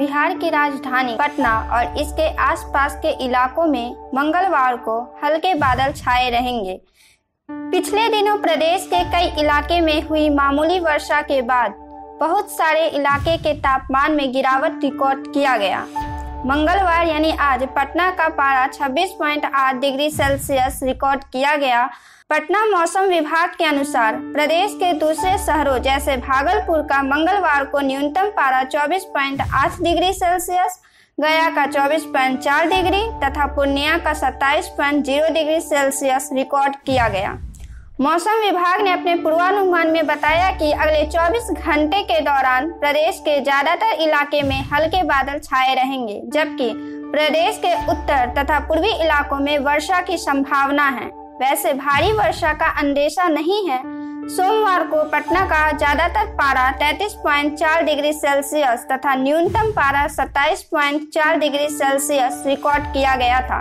बिहार की राजधानी पटना और इसके आसपास के इलाकों में मंगलवार को हल्के बादल छाए रहेंगे। पिछले दिनों प्रदेश के कई इलाके में हुई मामूली वर्षा के बाद बहुत सारे इलाके के तापमान में गिरावट रिकॉर्ड किया गया। मंगलवार यानी आज पटना का पारा 26.8 डिग्री सेल्सियस रिकॉर्ड किया गया पटना मौसम विभाग के अनुसार प्रदेश के दूसरे शहरों जैसे भागलपुर का मंगलवार को न्यूनतम पारा 24.8 डिग्री सेल्सियस, गया का 24.4 डिग्री तथा पूर्णिया का 27.0 डिग्री सेल्सियस रिकॉर्ड किया गया। मौसम विभाग ने अपने पूर्वानुमान में बताया कि अगले 24 घंटे के दौरान प्रदेश के ज़्यादातर इलाके में हल्के बादल छाए रहेंगे, जबकि प्रदेश के उत्तर तथा पूर्वी इलाकों में वर्षा की संभावना है। वैसे भारी वर्षा का अंदेशा नहीं है। सोमवार को पटना का ज़्यादातर पारा 33.4 डिग्री सेल्सियस तथा न्यूनतम पारा 27.4 डिग्री सेल्सियस रिकॉर्ड किया गया था।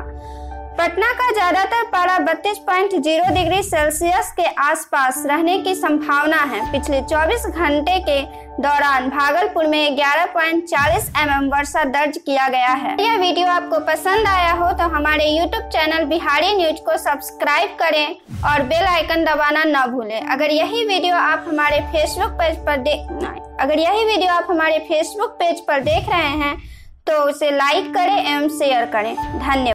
पटना का ज़्यादातर पारा 32.0 डिग्री सेल्सियस के आसपास रहने की संभावना है। पिछले 24 घंटे के दौरान भागलपुर में 11.40 एम वर्षा दर्ज किया गया है। यह वीडियो आपको पसंद आया हो तो हमारे यूट्यूब चैनल बिहारी न्यूज़ को सब्सक्राइब करें और बेल आइकन दबाना न भूलें। अगर यही वीडियो आप हमारे फेसबुक पेज पर देख अगर यही वीडियो आप हमारे फेसबुक पेज पर देख रहे हैं तो उसे लाइक करें एवं शेयर करें। धन्यवाद।